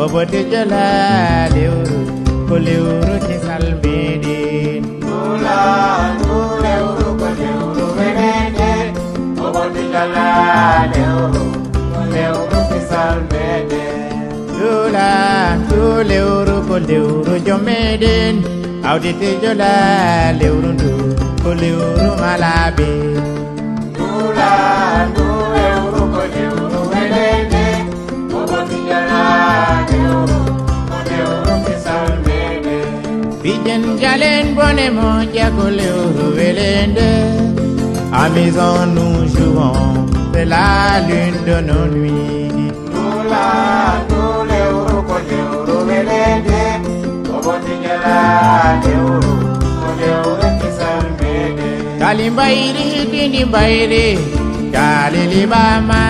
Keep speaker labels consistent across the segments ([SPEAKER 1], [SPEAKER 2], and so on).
[SPEAKER 1] bobote jola lewru ko lewru te salmeɗen
[SPEAKER 2] Lula nule uru ko lewru wenende Obodi jala lewru ko lewru fisal mede
[SPEAKER 1] Lula tu lewru ko ne mangia con le velende. À maison nous jouons, c'est la lune de nos nuits.
[SPEAKER 2] Nula, nule oro con le oro velende.
[SPEAKER 1] Bobo tingela le oro, con le oro kisalmede. Kalimbairi, kinimbairi, kalilibama.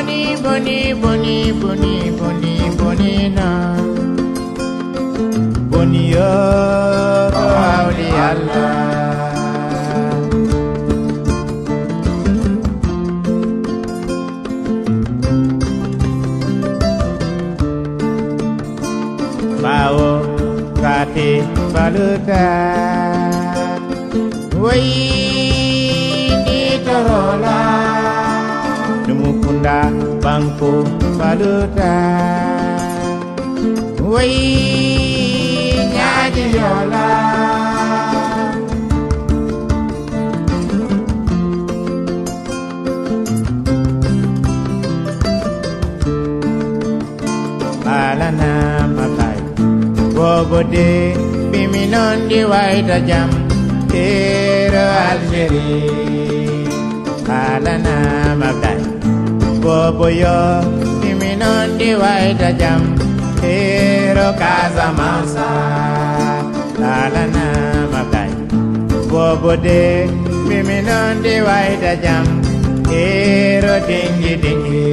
[SPEAKER 1] Boni boni boni boni boni boni na. Boni yo Audi Allah. Bawo kate baluta. Wai ni torola Numukunda bangko baluta Wai nyadi yola Balana makai Bobode biminon di waita jam Tero Algerie Balana makai Bobo yo biminon di waita jam Tero Casamance Balana makai Bobode biminon di waita jam. Tero dingi dingi.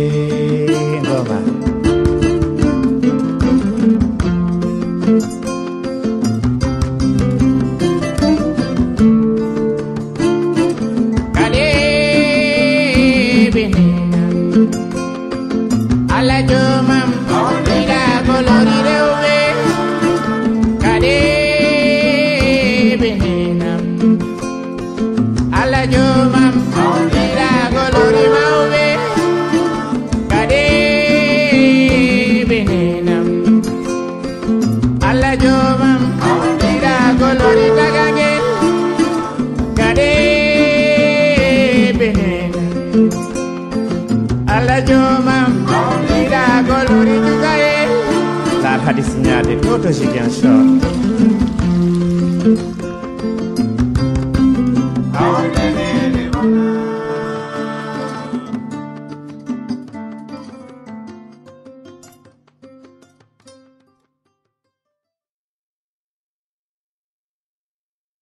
[SPEAKER 1] Ngoma hadis nyade toto Ziguinchor